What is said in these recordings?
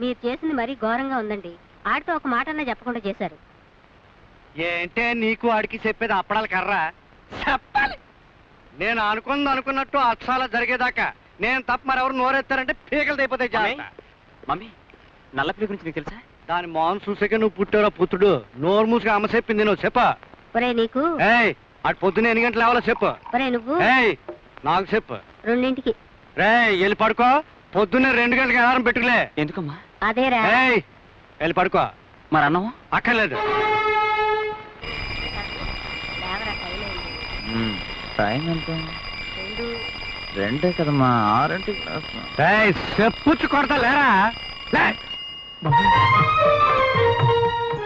మీరు చేసింది మరీ ఘోరంగా ఉందండి. ఆడితో ఒక మాట అన్నా చెప్పకుండా చేశారు. ఏంటే నీకు ఆడికి చెప్పేది అప్పడాలి కర్రా? చెప్పాలి. నేను అనుకుంది అనుకున్నట్టు అక్షరాలు జరిగేదాకా నేను తప్ప మరెవరు నోరెత్తారంటే పీకలు అయిపోతాయి జాగ్రత్త మమ్మీ నల్లపిల్లి గురించి నీకు తెలుసా? దాని మోహన్ చూసాక నువ్వు పుట్టారా పుత్రుడు? నోరు మూసుగా అమ్మ చెప్పింది నువ్వు చెప్ప. ఒరే నీకు? ఏయ్ అటు పొద్దున్న ఎన్ని గంటలు లేవాలో చెప్పు. ఒరే నువ్వు? ఏయ్ నాకు చెప్పు. రెండింటికి. రే వెళ్ళి పడుకో. పొద్దున్నే రెండు గంటలకు ఆహారం పెట్టుకులే. ఎందుకమ్మా? అదేరా. ఏయ్ వెళ్ళి పడుకో. మరి అన్నము? అక్కర్లేదు. లేవరా, టైం అయింది. టైం ఎంత? రెండు. రెండే కదమ్మా ఆరింటికి ఏయ్ చెప్పుచ్చు కొడతా లేరా? లే.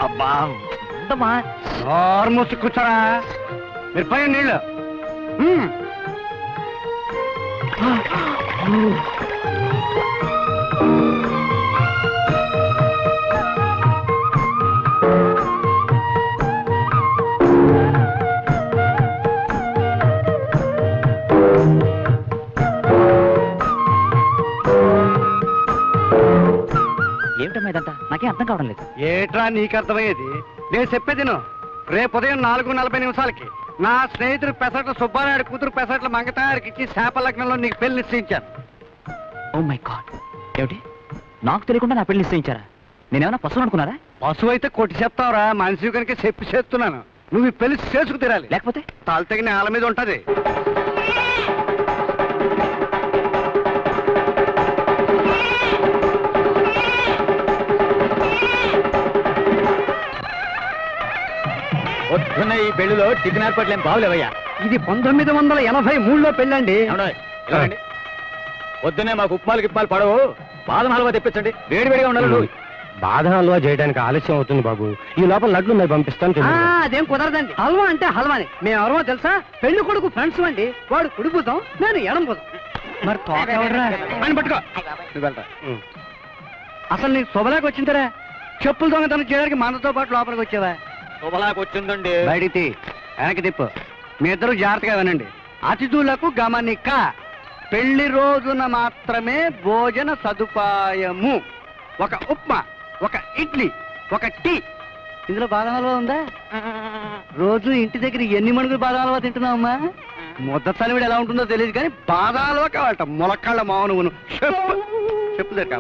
అబ్బా ఉందమ్మా నోరు మూసి కూర్చోరా. మీరు పైన నీళ్ళు. హ్మ్. ఏమిటమ్మా ఇదంతా నాకేం అర్థం కావడం లేదు. ఏట్రా నీకు అర్థమయ్యేది నేను చెప్పేది నువ్వు రేపు ఉదయం నాలుగు నలభై నిమిషాలకి నా స్నేహితుడు పెసరట్ల సుబ్బారాయుడు కూతురు పెసరట్ల మంగతాయారికి ఇచ్చి శాప లగ్నంలో నీకు పెళ్ళి నిశ్చయించాను. Oh my God. ఏమిటి? నాకు తెలియకుండా నా పెళ్ళి నిశ్చయించారా? నేనేమన్నా పశువు అనుకున్నారా? పశువు అయితే కొట్టి చెప్తావురా. మనిషి కనుక చెప్పి చేస్తున్నాను. నువ్వు ఈ పెళ్ళి చేసుకు తీరాలి. లేకపోతే? తాళ్ళు తగిన నేల మీద ఉంటది. పొద్దున్న ఈ పెళ్ళిలో టిఫిన్ ఏర్పాట్లు ఏం బాగులేవయ్యా. ఇది పంతొమ్మిది వందల ఎనభై మూడులో పెళ్ళండి. పొద్దున్నే మాకు ఉప్మాలు గిప్మాలు పడవు. బాదం హల్వా తెప్పించండి. వేడి వేడిగా ఉండాలి బాదం హల్వా చేయడానికి ఆలస్యం అవుతుంది బాబు. ఈ లోపల లడ్లు ఉన్నాయి పంపిస్తాను ఆ, అదేం కుదరదండి. హల్వా అంటే హల్వాని. మేము ఎవరో తెలుసా? పెళ్ళి కొడుకు ఫ్రెండ్స్ అండి. వాడు కుడి భుజం నేను ఎడం భుజం. మరి తోక ఎవడురా? అని పట్టుకో. నువ్వు వెళ్ళరా. అసలు నీకు శుభలాకి వచ్చిందరా. చెప్పులు దొంగతనం చేయడానికి మనతో పాటు లోపలికి వచ్చావా? శుభలాకొచ్చిందండి బయటికి తీ. వెనక్కి తిప్పు మీ ఇద్దరు జాగ్రత్తగా వినండి అతిథులకు గమనిక పెళ్ళి రోజున మాత్రమే భోజన సదుపాయము ఒక ఉప్మా ఒక ఇడ్లీ ఒక టీ ఇందులో బాదం హల్వా ఉందా రోజు ఇంటి దగ్గర ఎన్ని మణుగులు బాదం హల్వా తింటున్నావమ్మా ముద్ద తలివిడు ఎలా ఉంటుందో తెలియదు కానీ బాదం హల్వా కావాలట మొలక్కళ్ళ మావనువును చెప్పు చెప్పు దగ్గర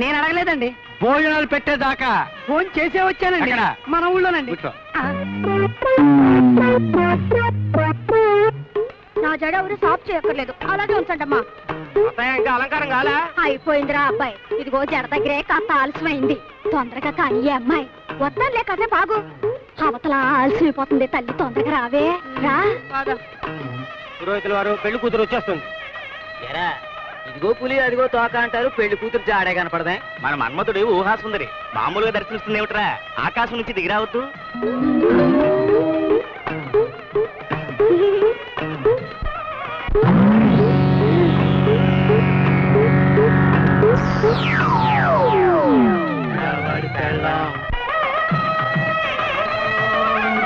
నేను అడగలేదండి భోజనాలు పెట్టేదాకా. ఫోన్ చేసే వచ్చానండి. ఎక్కడ? మన ఊళ్ళోనండి. కూర్చో. నా జడ ఎవరు సాఫ్ చేయక్కర్లేదు. అలాగే ఉంచండమ్మా. ఇంకా అలంకారం కాలే? అయిపోయిందిరా అబ్బాయి. ఇదిగో జడ దగ్గరే కాస్త ఆలస్యమైంది. తొందరగా కానీ ఈ అమ్మాయి. వద్దాంలే కదే బాగు అవతల ఆలస్యమైపోతుంది తల్లి. తొందరగా రావే. రా. పురోహితుల వారు పెళ్ళి కూతురు వచ్చేస్తుంది. ఎరా ఇదిగో పులి అదిగో తోక అంటారు. పెళ్ళి కూతురు జాడే కనపడదే. మన మన్మతుడు ఊహాసుందరి. మామూలుగా దర్శనిస్తుంది ఏమిట్రా? ఆకాశం నుంచి దిగిరావద్దు.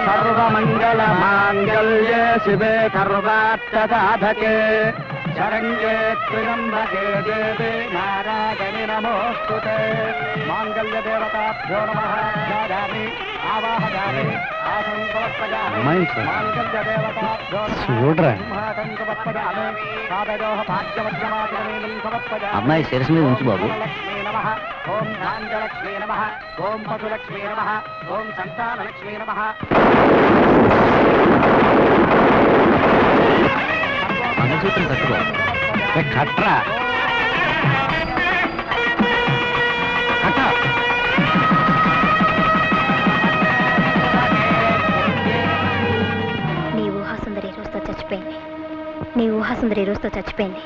సర్వమంగళ మాంగళ్య శివే సర్వార్థసాధకే దేవే నారాయణి మాంగళ్య దేవతాభ్యో నమః ఆవాహయామి అమ్మాయి శిరస్సు మీద ఉంచు బాబు. ఓం ధాన్యలక్ష్మీ నమః। ఓం పశులక్ష్మీ నమః। ఓం సంతానలక్ష్మీ నమః। కట్రా? నీ ఊహాసుందరి రోజుతో చచ్చిపోయింది. నీ ఊహాసుందరి రోజుతో చచ్చిపోయింది.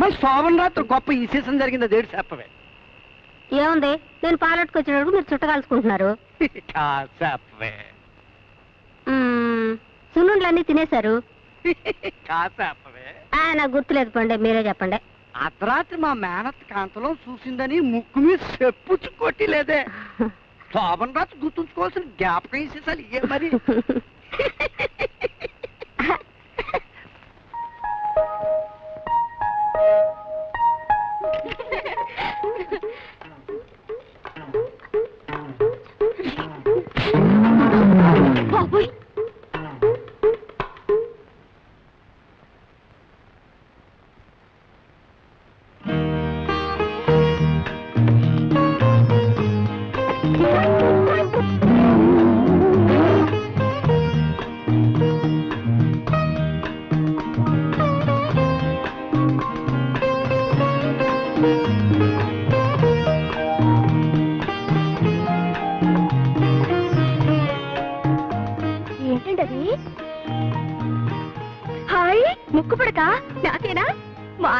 మరి శోభన్ రాత్రి గొప్ప సీజన్ జరిగింది దేడు చెప్పవే ఏముంది? నేను పాలెట్టుకొచ్చినప్పుడు మీరు చుట్టకాల్చుకుంటున్నారు చెప్పవే సున్నుండ్లన్నీ తినేశారు. ఆ, నాకు గుర్తులేదు పండి మీరే చెప్పండి. అర్ధరాత్రి మా మేనత్ కాంతలో చూసిందని ముక్కు మీద చెప్పుచ్చు కొట్టిలేదే. శోభన్ రాత్రి గుర్తుంచుకోవాల్సిన జ్ఞాపకం ఈ సీసాలు ఏ మరి?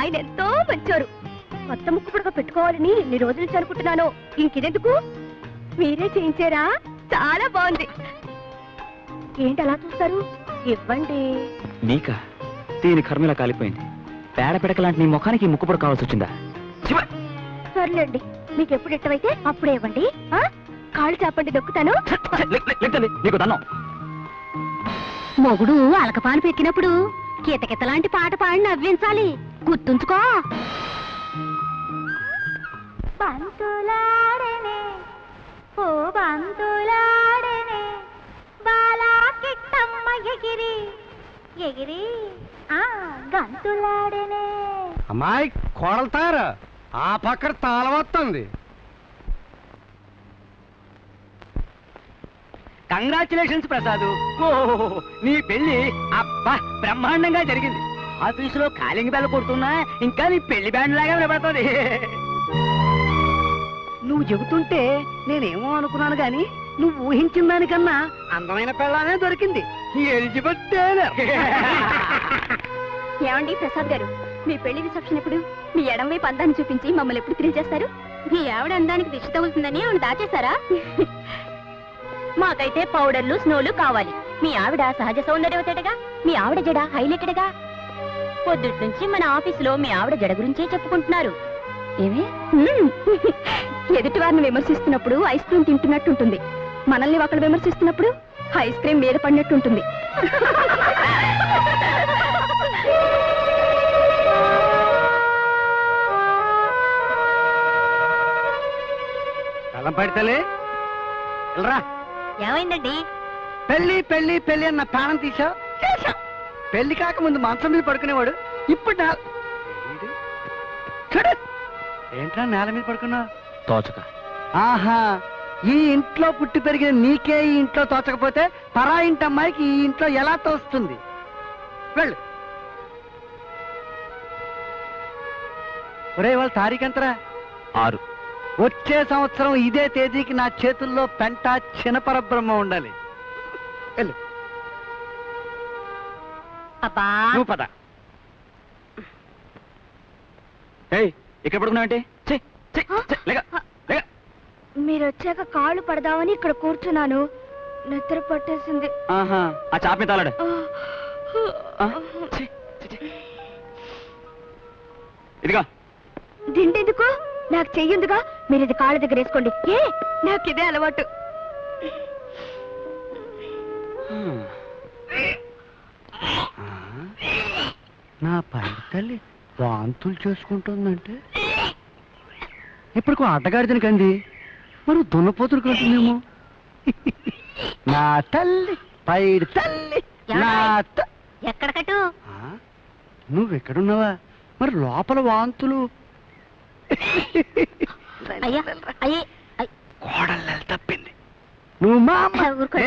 ఆయన ఎంతో మంచోరు కొత్త ముక్కు పుడక పెట్టుకోవాలని ఎన్ని రోజుల అనుకుంటున్నాను ఇంకిదెందుకు? మీరే చేయించారా? చాలా బాగుంది. ఏంటి అలా చూస్తారు? ఇవ్వండి. నీకా దీని కర్మిలా కాలిపోయింది. పేడ పిడక లాంటి నీ ముఖానికి ముక్కుపొడ కావాల్సి వచ్చిందా! సర్లేండి. మీకు ఎప్పుడు ఇష్టమైతే అప్పుడే ఇవ్వండి. ఆ? కాళ్ళు చాపండి దొక్కుతాను. నీకు దన్నం. మొగుడు అలకపాలు పెక్కినప్పుడు కితకిత లాంటి పాట పాడి నవ్వించాలి. గుర్తుంచుకో. బంతులాడనే ఓ బంతులాడనే బాలా కిట్టమ్మ ఎగిరి ఎగిరి ఆ గంతులాడనే. అమ్మాయి కోడలుతారు ఆ పక్కన తాళవస్తుంది కంగ్రాచులేషన్స్ ప్రసాద్. ఓ నీ పెళ్ళి అబ్బా బ్రహ్మాండంగా జరిగింది. ఆఫీసులో కాలింగ్ బెల్ల కొడుతున్నా ఇంకా నీ పెళ్ళి బ్యాండ్ లాగా వినపడుతుంది. నువ్వు చెబుతుంటే నేనేమో అనుకున్నాను గాని నువ్వు ఊహించిన దానికన్నా అందమైన పెళ్ళానే దొరికింది. ఏమండి ప్రసాద్ గారు మీ పెళ్ళి రిసెప్షన్ ఎప్పుడు? మీ ఎడం వైపు అందాన్ని చూపించి మమ్మల్ని ఎప్పుడు థ్రిల్ చేస్తారు మీ ఆవిడ అందానికి దిష్టి తగులుతుందని ఆవిడ దాచేశారా? మాకైతే పౌడర్లు స్నోలు కావాలి. మీ ఆవిడ సహజ సౌందర్యవతేటగా? మీ ఆవిడ జడ హైలైటెడ్గా పొద్దుటి నుంచి మన ఆఫీసులో మీ ఆవిడ జడ గురించే చెప్పుకుంటున్నారు. ఏమి? ఎదుటి వారిని విమర్శిస్తున్నప్పుడు ఐస్ క్రీమ్ తింటున్నట్టుంటుంది. మనల్ని ఒకరు విమర్శిస్తున్నప్పుడు ఐస్ క్రీమ్ మీద పడినట్టుంటుంది. పడితేలే వెళ్ళరా. ఏమైందండి? పెళ్ళి పెళ్ళి పెళ్ళి అన్న ప్రాణం తీసావు పెళ్ళి కాకముందు మంచం మీద పడుకునేవాడు. ఇప్పుడు ఏంటి? చూడు. ఏంట్రా నేల మీద పడుకున్నావు? తోచక. ఆహా. ఈ ఇంట్లో పుట్టి పెరిగిన నీకే ఈ ఇంట్లో తోచకపోతే పరా ఇంటి అమ్మాయికి ఈ ఇంట్లో ఎలా తోస్తుంది? వెళ్ళు. ఒరే వాళ్ళ తారీఖు ఎంతరా? ఆరు. వచ్చే సంవత్సరం ఇదే తేదీకి నా చేతుల్లో పెంట చినపరబ్రహ్మ ఉండాలి. వెళ్ళు. అబ్బా. నువ్వు పద. ఏయ్ ఇక్కడ పడుకున్నావంటే? ఛీ, ఛీ, ఛీ, లేక, లేక. మీరు వచ్చాక కాళ్ళు పడదామని ఇక్కడ కూర్చున్నాను. నిద్ర పట్టేసింది. ఆహా ఆ చాప మీద తాళాడు ఆ, ఛీ, ఛీ, ఛీ. ఇదిగో. దిండెందుకు? నాకు చెయ్యుందిగా? మీరు ఇది కాళ్ళ దగ్గర వేసుకోండి. ఏ నాకు ఇదే అలవాటు. నా పైన తల్లి వాంతులు చేసుకుంటుందంటే? ఇప్పుడు ఆటగాడిదని కంది మరి దున్నపోతులు కంటుందేమో నా తల్లి పైడి తల్లి ఎక్కడికటు ఆ? నువ్వెక్కడున్నావా? మరి లోపల వాంతులు? అయ్యా అయ్యే కోడలు తప్పింది. నువ్వు మా ఊరుకో.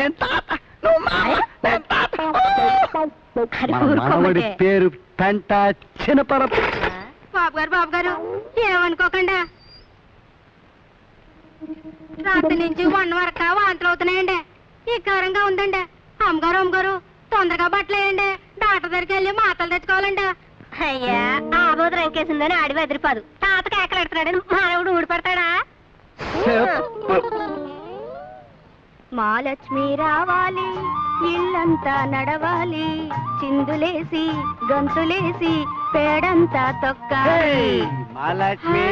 తాత తాత. మనవడి పేరు పెంట చినపర బాబు గారు బాబు గారు ఏమనుకోకుండా. రాత్రి నుంచి వన్ వరకు వాంతులు అవుతున్నాయండి. ఈ కారంగా ఉందండి. అమ్మగారు అమ్మగారు తొందరగా బట్టలు వేయండి. డాక్టర్ దగ్గరికి వెళ్ళి మాటలు తెచ్చుకోవాలండి. అయ్యా ఆ బోధ రంకేసిందని ఆడి బెదిరిపాదు తాతకి ఎక్కడెడతాడని మానవుడు ఊడిపడతాడా? మా లక్ష్మి రావాలి ఇల్లంతా నడవాలి చిందులేసి గంతులేసి పేడంతా తొక్కాలి. మహాలక్ష్మి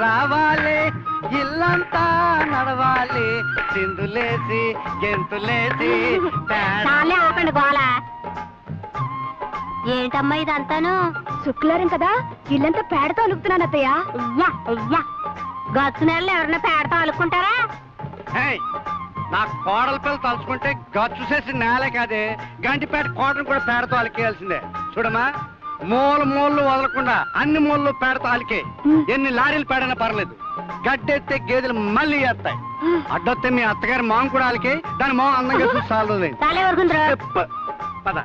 రావాలి ఇల్లంతా నడవాలి చిందులేసి గెంతులేసి చాలే ఆపండి ఏంటమ్మా ఇదంతాను? శుక్లారం కదా ఇల్లంతా పేడతో అలుకుతున్నాను అత్తయ్య. గచ్చు నెలలో ఎవరన్నా పేడతో అలుక్కుంటారా? నా కోడల పిల్ల తలుచుకుంటే గచ్చు చేసి నేలే కాదే. గంటిపేట కోటను కూడా పేడతో అలికేయాల్సిందే. చూడమ్మా మూల మూలలు వదలకుండా అన్ని మూలలు పేడతో అలికే. ఎన్ని లారీలు పేడైనా పర్లేదు. గడ్డెత్తే గేదెలు మళ్ళీ వేస్తాయి అడ్డొస్తే మీ అత్తగారి మొహం కూడా అలికే. దాని మొహం అందంగా చూసి పద.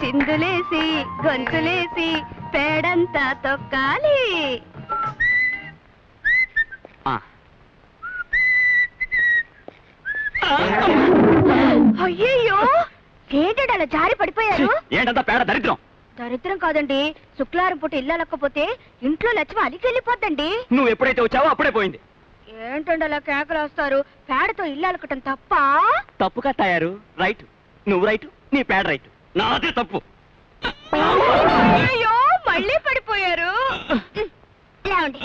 చిందులేసి గొంతులేసి పేడంతా తొక్కాలి ఆ, అయ్యయ్యో! ఏంటంటే అలా జారి పడిపోయారు? ఏంటంతా పేడ దరిద్రం. దరిద్రం కాదండి. శుక్లారం పూట ఇల్లు అలక్కపోతే ఇంట్లో లక్ష్మి అలికి వెళ్ళిపోద్దండి. నువ్వు ఎప్పుడైతే వచ్చావో అప్పుడే పోయింది. ఏంటండి అలా కేకలు వస్తారు? పేడతో ఇల్లు అలకటం తప్ప? తప్పుగా తయారు. రైట్. నువ్వు రైట్ నీ పేడ రైట్. నాదే తప్పు. అయ్యో మళ్ళీ పడిపోయారు. లేవండి.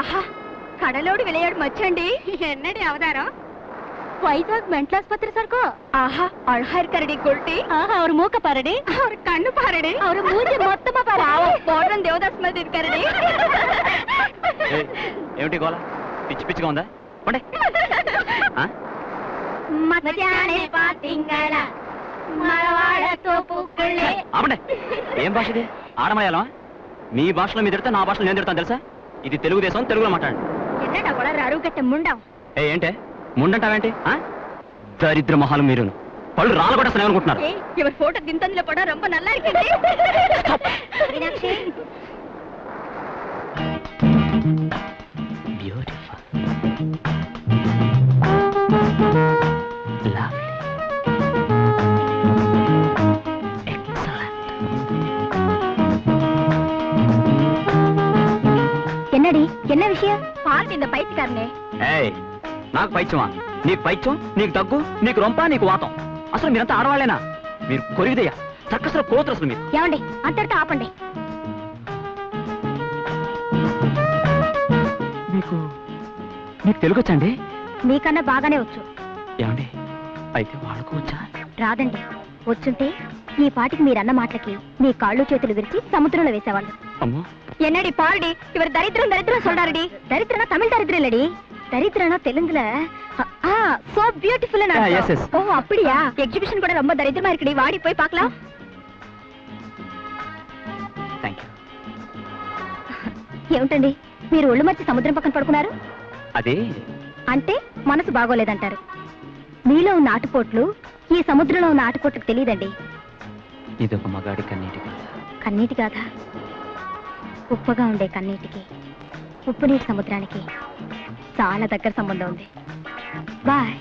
ఆహా కడలోడు విలయాడు మచ్చండి. ఎన్నడి అవతారం? வைசாக் மென்ட்லாஸ்பத்திரி சார்க்கோ ஆஹா அழகா இருக்காரடி குல்டி ஆஹா அவர் மூக்க பாருடி அவர் கண்ணு பாருடி அவர் மூஞ்சி மொத்தமா பாரு போடுறன் దేవదాస్ మధ్య కరడి. ఏమిటి గోల? పిచ్చి పిచ్చిగా ఉందా? పండే. మధ్యాహ్నే పాతింగళ మరవాడ తోపుకుళ్ళే ఆపండి. ఏం భాషది ఆడమయాలం మీ భాషలో మీ తిడితే నా భాషలో నేను తిడతాను తెలుసా? ఇది తెలుగుదేశం తెలుగులో మాట్లాడండి. ఏంటే? ముండంటావేంటి? దరిద్ర మహాలు మీరు పళ్ళు రాళ్ళు కూడా అసలు ఏమనుకుంటున్నారు ఎవరి ఫోటో దింతందులో పడ రొమ్మ என்னடி என்ன விஷயம் பால் இந்த பைத்தியக்காரனே ఏయ్ నాకు పైత్యమా నీకు పైత్యం నీకు దగ్గు నీకు రొంప నీకు వాతం అసలు మీరంతా ఆడవాళ్ళేనా మీరు కొరిగిదయ్యా సర్కస్లో కోతురు అసలు మీరు ఏమండి అంతటితో ఆపండి మీకు మీకు తెలుగు వచ్చండి మీకన్నా బాగానే వచ్చు ఏమండి అయితే వాళ్ళకు వచ్చా రాదండి వచ్చుంటే ఈ పాటికి మీరన్న మాటలకి మీ కాళ్ళు చేతులు విరిచి సముద్రంలో వేసేవాళ్ళు అమ్మో என்னடி பாருடி இவர் தரித்திரம் தரித்திரம் சொல்றாருடி தரித்திரனா தமிழ் தரித்திரம் இல்லடி தரித்திரனா தெலுங்குல ஆ so beautiful Ah, yes, yes. ஓ அப்படியா எக்ஸிபிஷன் கூட ரொம்ப தரித்திரமா இருக்குடி வாடி போய் பார்க்கலாம் థ్యాంక్ యూ ఏమిటండి మీరు ఒళ్ళు మర్చి సముద్రం పక్కన పడుకున్నారు అది అంటే మనసు బాగోలేదంటారు మీలో ఉన్న ఆటుపోట్లు ఈ సముద్రంలో ఉన్న ఆటుపోట్లకు తెలియదండి ఇది ఒక మగాడి కన్నీటి కథ కన్నీటి కాక ఉప్పుగా ఉండే కన్నీటికి ఉప్పు నీటి సముద్రానికి చాలా దగ్గర సంబంధం ఉంది. బాయ్.